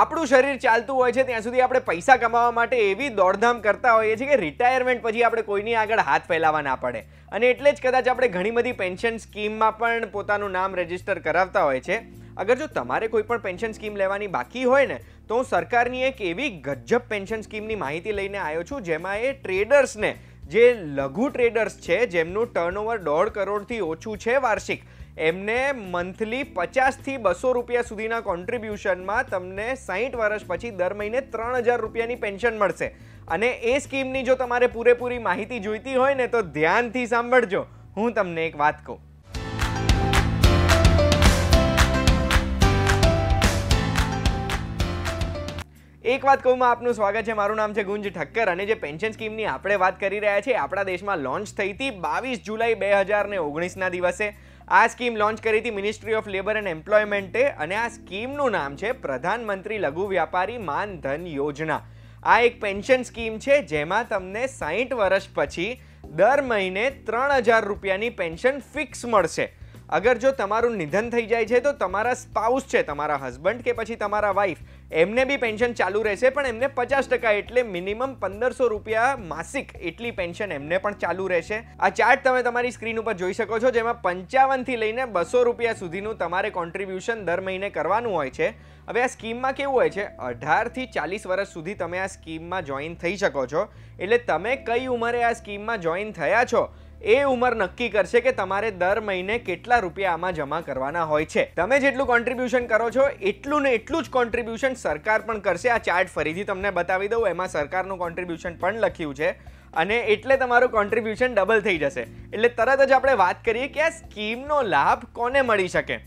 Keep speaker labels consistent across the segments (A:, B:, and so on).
A: આપણું શરીર ચાલતું હોય છે, ત્યાં સુધી આપણે પૈસા કમાવા માટે એવી દોડધામ કરતા હોઈએ છીએ કે રિટાયરમેન્ટ પછી આપણે કોઈની આગળ હાથ ફેલાવા ના પડે. અને એટલે જ કદાચ આપણે ઘણી બધી પેન્શન સ્કીમમાં પણ પોતાનું નામ રજિસ્ટર કરાવતા હોય છે. અગર જો તમારે કોઈ પણ પેન્શન સ્કીમ લેવાની બાકી હોય ને, તો હું સરકારની એક એવી ગજબ પેન્શન સ્કીમની માહિતી લઈને આવ્યો છું, જેમાં એ ટ્રેડર્સને જે લઘુ ટ્રેડર્સ છે, જેમનું ટર્નઓવર દોઢ કરોડથી ઓછું છે વાર્ષિક એમને મંથલી પચાસથી બસો રૂપિયા સુધીના કોન્ટ્રીબ્યુશનમાં તમને સાહીઠ વર્ષ પછી દર મહિને ત્રણ હજાર રૂપિયાની પેન્શન મળશે. અને એ સ્કીમની જો તમારે પૂરેપૂરી માહિતી જોઈતી હોય ને તો ધ્યાનથી સાંભળજો. હું તમને એક વાત કહું. એક વાત કહું, માં આપનું સ્વાગત છે. મારું નામ છે ગુંજ ઠક્કર અને જે પેન્શન સ્કીમની આપણે વાત કરી રહ્યા છીએ આપણા દેશમાં લોન્ચ થઈ હતી બાવીસ જુલાઈ બે હજાર ને ઓગણીસના દિવસે. આ સ્કીમ લોન્ચ કરી હતી મિનિસ્ટ્રી ઓફ લેબર એન્ડ એમ્પ્લોયમેન્ટે અને આ સ્કીમનું નામ છે પ્રધાનમંત્રી લઘુ વ્યાપારી માન ધન યોજના. આ એક પેન્શન સ્કીમ છે જેમાં તમને સાહીઠ વર્ષ પછી દર મહિને ત્રણ હજાર રૂપિયાની પેન્શન ફિક્સ મળશે. અગર જો તમારું નિધન થઈ જાય છે તો તમારા સ્પાઉસ છે, તમારા હસબન્ડ કે પછી તમારા વાઈફ એમને બી પેન્શન ચાલુ રહેશે, પણ એમને પચાસ ટકા એટલે મિનિમમ પંદરસો રૂપિયા માસિક એટલી પેન્શન એમને પણ ચાલુ રહેશે. આ ચાર્ટ તમે તમારી સ્ક્રીન ઉપર જોઈ શકો છો, જેમાં પંચાવનથી લઈને બસો રૂપિયા સુધીનું તમારે કોન્ટ્રીબ્યુશન દર મહિને કરવાનું હોય છે. હવે આ સ્કીમમાં કેવું હોય છે? અઢારથી ચાલીસ વર્ષ સુધી તમે આ સ્કીમમાં જોઈન થઈ શકો છો. એટલે તમે કઈ ઉંમરે આ સ્કીમમાં જોઈન થયા છો? એ ઉંમર નક્કી કરશે કે તમારે દર મહિને કેટલા રૂપિયા આમાં જમા કરવાના હોય છે. તમે જેટલું કોન્ટ્રીબ્યુશન કરો છો, એટલું ને એટલું જ કોન્ટ્રીબ્યુશન સરકાર પણ કરશે. આ ચાર્ટ ફરીથી તમને બતાવી દઉં, એમાં સરકારનું કોન્ટ્રીબ્યુશન પણ લખ્યું છે અને એટલે તમારું કોન્ટ્રીબ્યુશન ડબલ થઈ જશે. એટલે તરત જ આપણે વાત કરીએ કે આ સ્કીમનો લાભ કોને મળી શકે?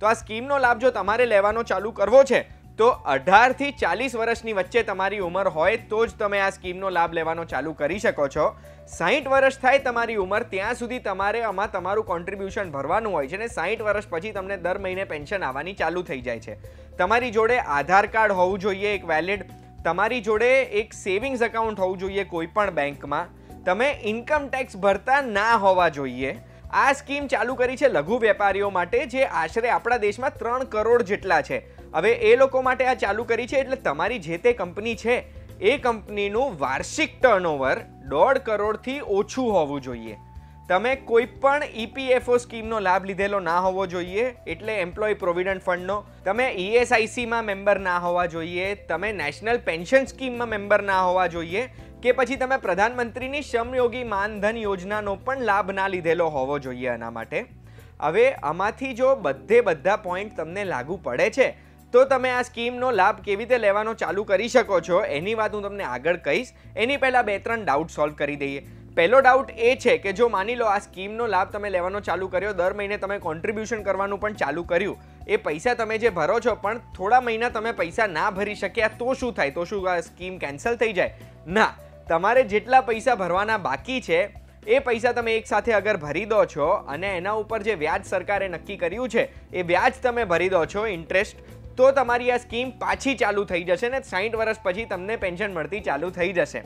A: તો આ સ્કીમનો લાભ જો તમારે લેવાનો ચાલુ કરવો છે તો અઢારથી ચાલીસ વર્ષની વચ્ચે તમારી ઉંમર હોય તો જ તમે આ સ્કીમનો લાભ લેવાનો ચાલુ કરી શકો છો. સાહીઠ વર્ષ થાય તમારી ઉંમર, ત્યાં સુધી તમારે આમાં તમારું કોન્ટ્રીબ્યુશન ભરવાનું હોય છે ને સાહીઠ વર્ષ પછી તમને દર મહિને પેન્શન આવવાની ચાલુ થઈ જાય છે. તમારી જોડે આધાર કાર્ડ હોવું જોઈએ, એક વેલિડ તમારી જોડે એક સેવિંગ્સ એકાઉન્ટ હોવું જોઈએ કોઈ પણ બેંકમાં તમે ઇન્કમ ટેક્સ ભરતા ના હોવા જોઈએ. આ સ્કીમ ચાલુ કરી છે લઘુ વેપારીઓ માટે, જે આશરે આપણા દેશમાં ત્રણ કરોડ જેટલા છે. હવે એ લોકો માટે આ ચાલુ કરી છે એટલે તમારી જે તે કંપની છે, એ કંપનીનું વાર્ષિક ટર્નઓવર દોઢ કરોડથી ઓછું હોવું જોઈએ. તમે કોઈ પણ ઈપીએફઓ સ્કીમનો લાભ લીધેલો ના હોવો જોઈએ, એટલે એમ્પ્લોય પ્રોવિડન્ટ ફંડનો તમે ઈએસઆઈસીમાં મેમ્બર ના હોવા જોઈએ, તમે નેશનલ પેન્શન સ્કીમમાં મેમ્બર ના હોવા જોઈએ કે પછી તમે પ્રધાનમંત્રીની શ્રમયોગી માનધન યોજનાનો પણ લાભ ના લીધેલો હોવો જોઈએ આના માટે. હવે આમાંથી જો બધે બધા પોઈન્ટ તમને લાગુ પડે છે, તો તમે આ સ્કીમનો લાભ કેવી રીતે લેવાનો ચાલુ કરી શકો છો, એની વાત હું તમને આગળ કહીશ. એની પહેલાં બે ત્રણ ડાઉટ સોલ્વ કરી દઈએ. પહેલો ડાઉટ એ છે કે જો માની લો આ સ્કીમનો લાભ તમે લેવાનો ચાલુ કર્યો, દર મહિને તમે કોન્ટ્રીબ્યુશન કરવાનું પણ ચાલુ કર્યું. એ પૈસા તમે જે ભરો છો, પણ થોડા મહિના તમે પૈસા ના ભરી શક્યા તો શું થાય? તો શું આ સ્કીમ કેન્સલ થઈ જાય? ના. તમારે જેટલા પૈસા ભરવાના બાકી છે, એ પૈસા તમે એકસાથે અગર ભરી દો છો અને એના ઉપર જે વ્યાજ સરકારે નક્કી કર્યું છે, એ વ્યાજ તમે ભરી દો છો ઇન્ટરેસ્ટ તો તમારી આ સ્કીમ પાછી ચાલુ થઈ જશે ને સાઠ વર્ષ પછી તમને પેન્શન મળતી ચાલુ થઈ જશે.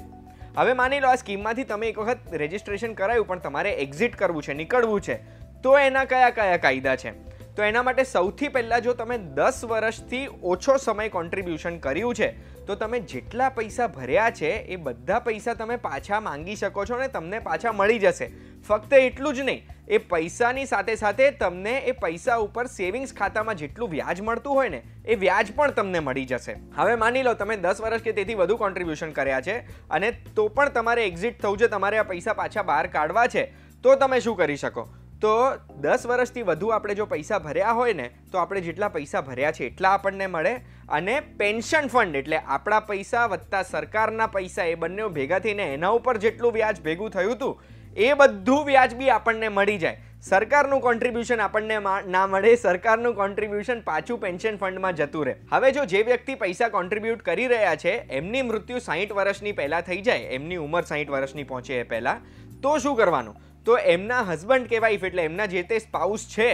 A: હવે માની લો આ સ્કીમમાંથી તમે એક વખત રજિસ્ટ્રેશન કરાયું, પણ તમારે એક્ઝિટ કરવું છે, નીકળવું છે, તો એના કયા કયા કાયદા છે? તો એના માટે સૌથી પહેલાં જો તમે દસ વર્ષથી ઓછો સમય કોન્ટ્રીબ્યુશન કર્યું છે, તો તમે જેટલા પૈસા ભર્યા છે, એ બધા પૈસા તમે પાછા માંગી શકો છો ને તમને પાછા મળી જશે. ફક્ત એટલું જ નહીં, એ પૈસાની સાથે સાથે તમને એ પૈસા ઉપર સેવિંગ્સ ખાતામાં જેટલું વ્યાજ મળતું હોય ને, એ વ્યાજ પણ તમને મળી જશે. હવે માની લો તમે દસ વર્ષ કે તેથી વધુ કોન્ટ્રીબ્યુશન કર્યા છે, અને તો પણ તમારે એક્ઝિટ થવું છે, તમારે આ પૈસા પાછા બહાર કાઢવા છે, તો તમે શું કરી શકો? તો દસ વર્ષથી વધુ આપણે જો પૈસા ભર્યા હોય ને, તો આપણે જેટલા પૈસા ભર્યા છે એટલા આપણને મળે. અને પેન્શન ફંડ એટલે આપણા પૈસા વત્તા સરકારના પૈસા, એ બંને ભેગા થઈને એના ઉપર જેટલું વ્યાજ ભેગું થયું હતું, એ બધું વ્યાજ બી આપણને મળી જાય. સરકારનું કોન્ટ્રીબ્યુશન આપણને ના મળે, સરકારનું કોન્ટ્રીબ્યુશન પાછું પેન્શન ફંડમાં જતું રહે. હવે જો જે વ્યક્તિ પૈસા કોન્ટ્રીબ્યુટ કરી રહ્યા છે, એમની મૃત્યુ સાહીઠ વર્ષની પહેલાં થઈ જાય, એમની ઉંમર સાહીઠ વર્ષની પહોંચે એ પહેલાં, તો શું કરવાનું? તો એમના હસબન્ડ કે વાઈફ એટલે એમના જે તે સ્પાઉસ છે,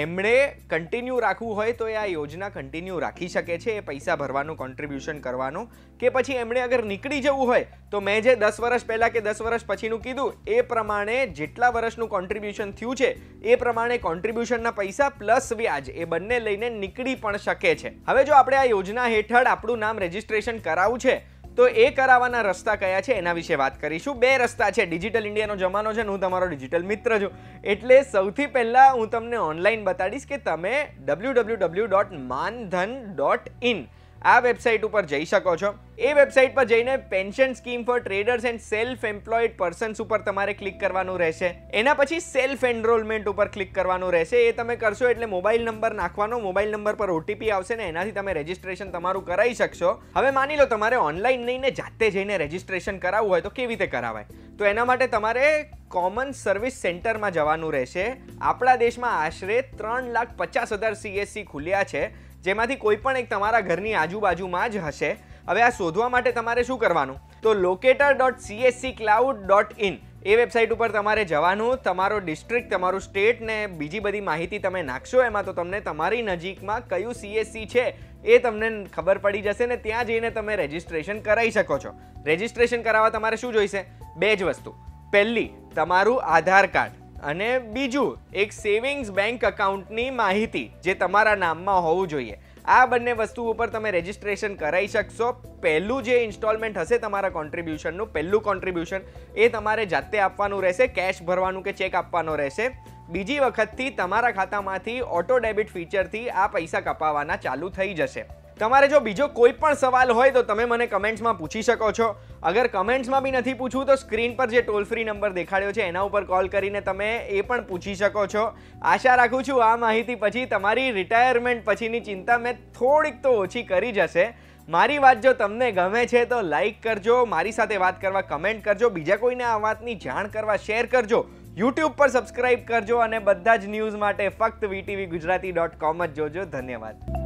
A: એમણે કન્ટિન્યુ રાખવું હોય તો એ આ યોજના કન્ટિન્યુ રાખી શકે છે, એ પૈસા ભરવાનું કોન્ટ્રીબ્યુશન કરવાનું. કે પછી એમણે અગર નીકળી જવું હોય, તો મેં જે દસ વર્ષ પહેલાં કે દસ વર્ષ પછીનું કીધું, એ પ્રમાણે જેટલા વર્ષનું કોન્ટ્રીબ્યુશન થયું છે, એ પ્રમાણે કોન્ટ્રીબ્યુશનના પૈસા પ્લસ વ્યાજ, એ બંને લઈને નીકળી પણ શકે છે. હવે જો આપણે આ યોજના હેઠળ આપણું નામ રજીસ્ટ્રેશન કરાવવું છે તો એ કરાવવાના રસ્તા કયા છે એના વિશે વાત કરીશું. બે રસ્તા છે. ડિજિટલ ઇન્ડિયાનો જમાનો છે ને હું તમારો ડિજિટલ મિત્ર છું. એટલે સૌથી પહેલાં હું તમને ઓનલાઈન બતાડીશ કે તમે W W W dot Maandhan dot in આ વેબસાઇટ ઉપર જઈ શકો છો. એ વેબસાઇટ પર જઈને pension scheme for traders and self employed persons ઉપર તમારે ક્લિક કરવાનું રહેશે. એના પછી સેલ્ફ એનરોલમેન્ટ ઉપર ક્લિક કરવાનું રહેશે. એ તમે કરશો એટલે મોબાઈલ નંબર નાખવાનો. મોબાઈલ નંબર પર ઓટીપી આવશે ને એનાથી તમે રજીસ્ટ્રેશન તમારું કરાવી શકશો. હવે માની લો તમારે ઓનલાઈન નહીં જાતે જઈને રજીસ્ટ્રેશન કરાવવું હોય તો કેવી રીતે કરાવાય? તો એના માટે તમારે કોમન સર્વિસ સેન્ટરમાં જવાનું રહેશે. આપણા દેશમાં આશરે ત્રણ લાખ પચાસ હજાર સીએસસી ખુલ્યા છે. જેમાંથી કોઈ પણ એક તમારા ઘરની આજુબાજુમાં જ હશે. હવે આ શોધવા માટે તમારે શું કરવાનું? તો locator dot CSC cloud dot in A website ઉપર તમારે જવાનું. તમારો ડિસ્ટ્રિક્ટ, તમારું સ્ટેટ ને બીજી બધી માહિતી તમે નાખશો. એમાં તો તમને તમારી નજીકમાં કયું સીએસસી છે એ તમને ખબર પડી જશે ને ત્યાં જઈને તમે રજિસ્ટ્રેશન કરાવી શકો છો. રજિસ્ટ્રેશન કરાવવા તમારે શું જોઈશે? બે જ વસ્તુ. પહેલી, તમારું આધાર કાર્ડ. અને બીજું, એક સેવિંગ્સ બેંક અકાઉન્ટની માહિતી જે તમારા નામમાં હોવું જોઈએ. આ બંને વસ્તુ ઉપર તમે રજિસ્ટ્રેશન કરાવી શકશો. પહેલું જે ઇન્સ્ટોલમેન્ટ હશે તમારા કોન્ટ્રીબ્યુશનનું પહેલું કોન્ટ્રીબ્યુશન એ તમારે જાતે આપવાનું રહેશે કેશ ભરવાનું કે ચેક આપવાનો રહેશે. બીજી વખતથી તમારા ખાતામાંથી ઓટો ડેબિટ ફીચરથી આ પૈસા કપાવવાના ચાલુ થઈ જશે. તમારે જો બીજો કોઈ પણ સવાલ હોય તો તમે મને કમેન્ટ્સમાં પૂછી શકો છો. અગર કમેન્ટ્સમાં બી નથી પૂછવું તો સ્ક્રીન પર જે ટોલ ફ્રી નંબર દેખાડ્યો છે એના ઉપર કોલ કરીને તમે એ પણ પૂછી શકો છો. આશા રાખું છું આ માહિતી પછી તમારી રિટાયરમેન્ટ પછીની ચિંતા મેં થોડીક તો ઓછી કરી જશે મારી વાત જો તમને ગમે છે તો લાઈક કરજો, મારી સાથે વાત કરવા કમેન્ટ કરજો, બીજા કોઈને આ વાતની જાણ કરવા શેર કરજો. યુટ્યુબ પર સબસ્ક્રાઈબ કરજો અને બધા જ ન્યૂઝ માટે ફક્ત વીટીવી ગુજરાતી ડોટ કોમ જ જોજો. ધન્યવાદ.